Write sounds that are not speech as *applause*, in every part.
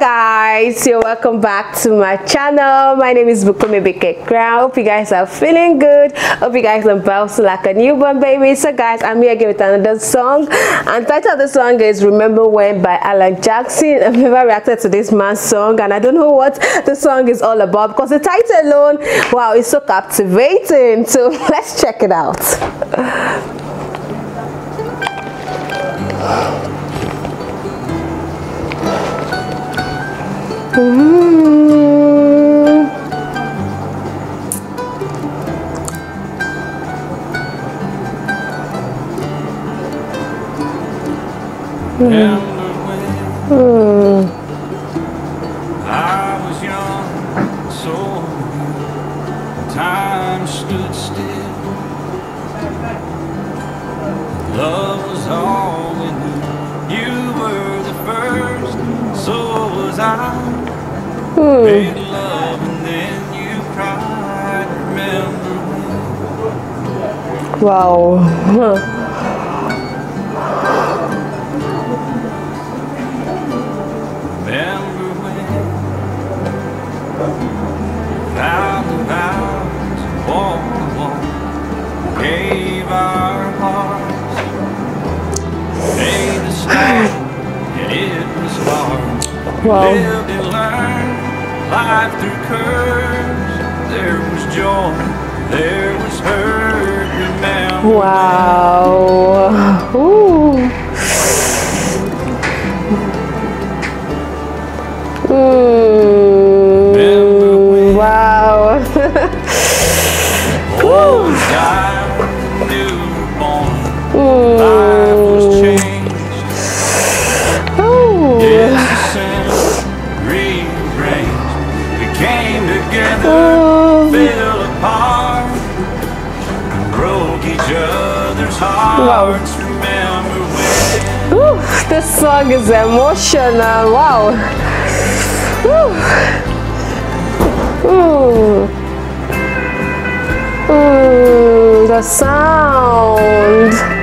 guys you're welcome back to my channel. My name is Bukunmi BK Crown. Hope you guys are feeling good. Hope you guys are bouncing like a newborn baby. So guys I'm here again with another song. And title of the song is Remember When by Alan Jackson. I've never reacted to this man's song and I don't know what the song is all about because the title alone wow it's so captivating. So *laughs* let's check it out Mm. So was I. Hmm. Made love and then you cried. Remember when? wow *laughs* Wow. Lived and learned Life threw curves There was joy There was hurt Remember wow song is emotional. Wow. Ooh. Ooh. Ooh, the sound.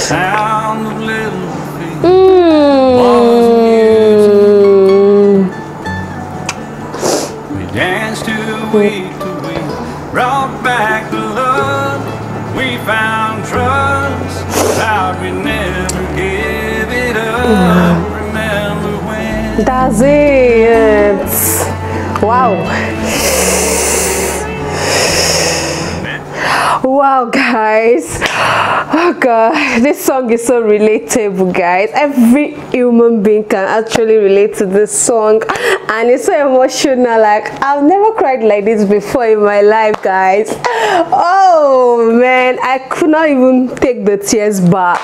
Sound of little feet. We danced to week to week, brought back the love. We found trust, we never give it up. Remember when? That's it. Wow. Wow, guys. Oh, God. This song is so relatable, guys. Every human being can actually relate to this song. And it's so emotional. Like, I've never cried like this before in my life, guys. Oh, man. I could not even take the tears back.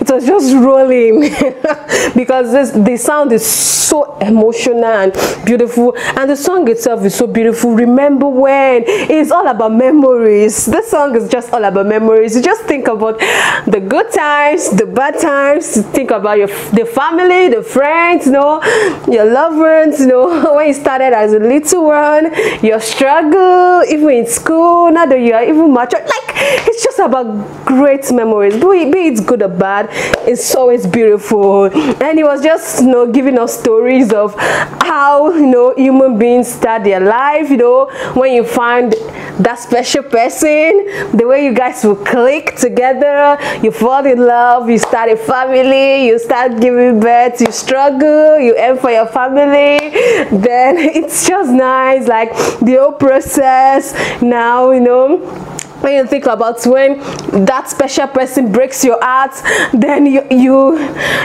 It was just rolling. *laughs* because this, the sound is so emotional and beautiful. And the song itself is so beautiful. Remember when? It's all about memories. This song is just all about memories. You just think about the good times, the bad times. Think about your the family, the friends, you know, your loved ones, you know, *laughs* when you started as a little one, your struggle, even in school, now that you are even mature. Like *laughs* it's just about great memories. Be it, be it good or bad, it's always beautiful. And he was just you know giving us stories of how you know human beings start their life, you know, when you find that special person, the way you guys will click together, you fall in love, you start a family, you start giving birth, you struggle, you aim for your family, then *laughs* it's just nice, like the whole process now, you know when you think about when that special person breaks your heart then you you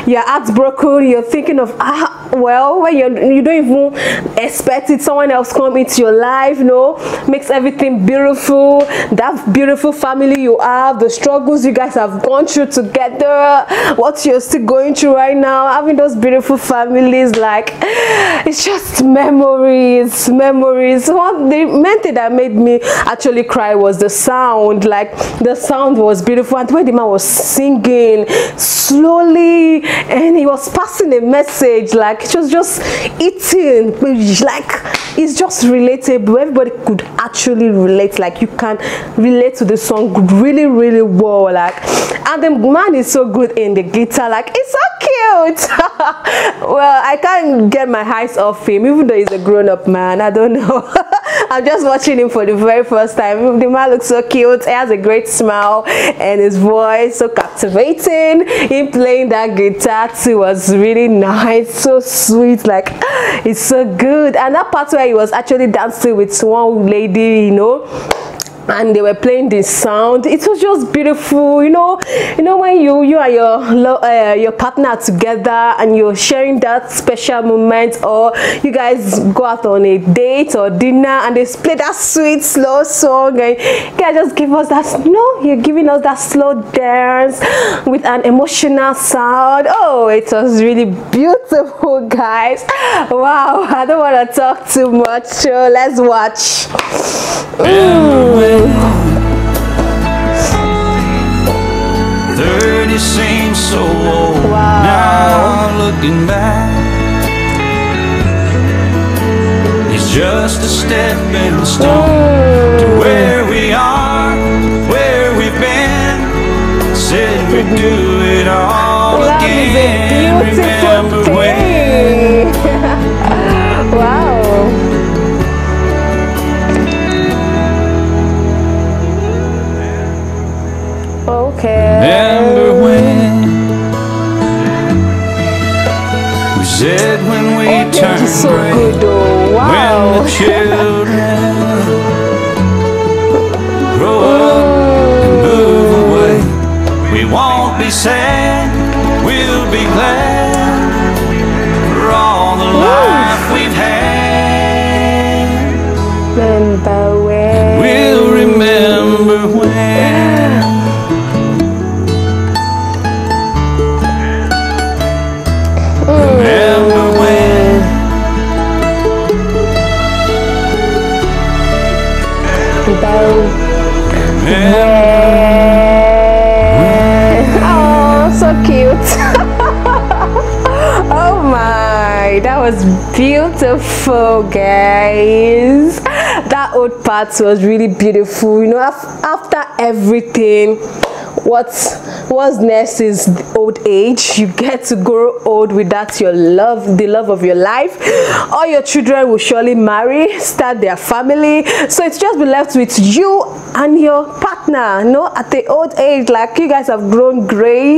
your heart's broken you're thinking of ah well when you you don't even expect it someone else come into your life you know makes everything beautiful. That beautiful family you have the struggles you guys have gone through together what you're still going through right now having those beautiful families like it's just memories memories. One the main thing that made me actually cry was the sound like the sound was beautiful. And the way the man was singing slowly and he was passing a message like it was just eating like it's just relatable. Everybody could actually relate like you can relate to the song really really well like. And the man is so good in the guitar like it's so cute. *laughs* Well i can't get my eyes off him even though he's a grown-up man i don't know *laughs* i'm just watching him for the very first time. The man looks so cute. He has a great smile and his voice so captivating. Him playing that guitar too was really nice. So sweet. Like it's so good. And that part where he was actually dancing with one lady you know and they were playing this sound. It was just beautiful you know you know when you you and your uh, your partner together and you're sharing that special moment or you guys go out on a date or dinner and they play that sweet slow song and you guys just give us that you know you're giving us that slow dance with an emotional sound. Oh it was really beautiful guys. Wow *laughs* i don't want to talk too much so let's watch mm. 30 seems so old wow. now looking back It's just a stepping stone to where we are, where we've been Said we'd do it all Love again Remember said when we Oh, turned so gray, good though. Wow. when the *laughs* children grow up and move away, we won't be sad, we'll be glad Oh, so cute. *laughs* oh my, that was beautiful, guys. That old part was really beautiful. You know, af- after everything, what what's next is old age. You get to grow old without your love the love of your life. All your children will surely marry start their family. So it's just be left with you and your partner you know at the old age. Like you guys have grown gray.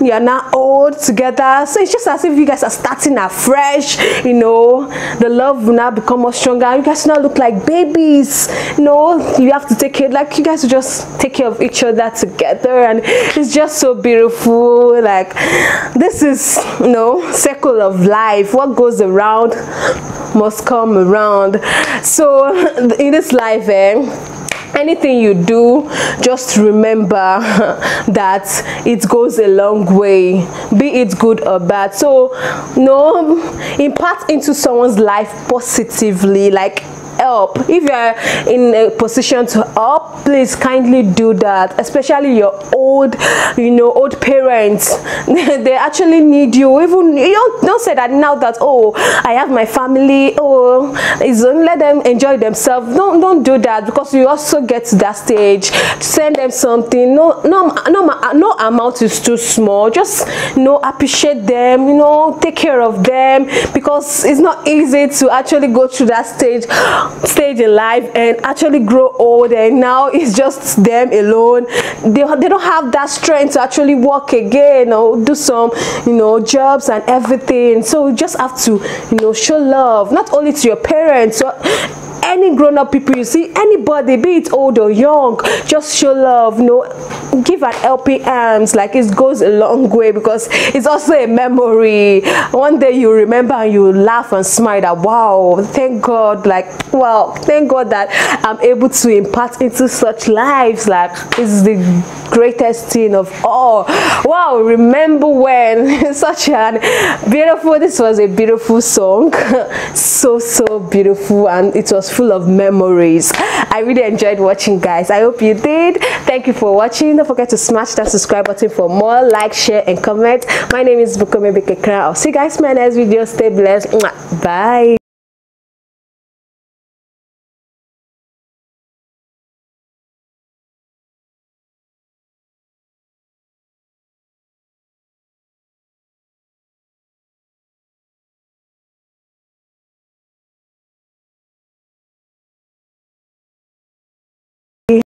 You are now old together. So it's just as if you guys are starting afresh you know. The love will now become more stronger. You guys now look like babies you know. You have to take care like you guys will just take care of each other together. And it's just so beautiful. Like this is you know circle of life. What goes around must come around. So *laughs* in this life eh anything you do just remember *laughs* that it goes a long way be it good or bad. So no impart into someone's life positively. Like help. If you're in a position to help please kindly do that especially your old you know old parents. *laughs* They actually need you. Even you don't, don't say that now that oh i have my family oh don't let them enjoy themselves. Don't don't do that because you also get to that stage. Send them something. No no no no amount is too small. Just you know appreciate them you know take care of them because it's not easy to actually go through that stage stage in life and actually grow old and now it's just them alone. They, they don't have that strength to actually work again or do some you know jobs and everything. So you just have to you know show love not only to your parents so any grown-up people you see anybody be it old or young just show love you know give an helping arms like it goes a long way because it's also a memory. One day you remember and you laugh and smile that wow thank god like well thank god that i'm able to impart into such lives like it's the greatest thing of all. Wow remember when *laughs* such an beautiful this was a beautiful song. *laughs* So so beautiful and it was full of memories. I really enjoyed watching guys. I hope you did. Thank you for watching. Don't forget to smash that subscribe button for more. Like share and comment. My name is Bukunmi BK Crown. i'll see you guys in my next video. Stay blessed. Bye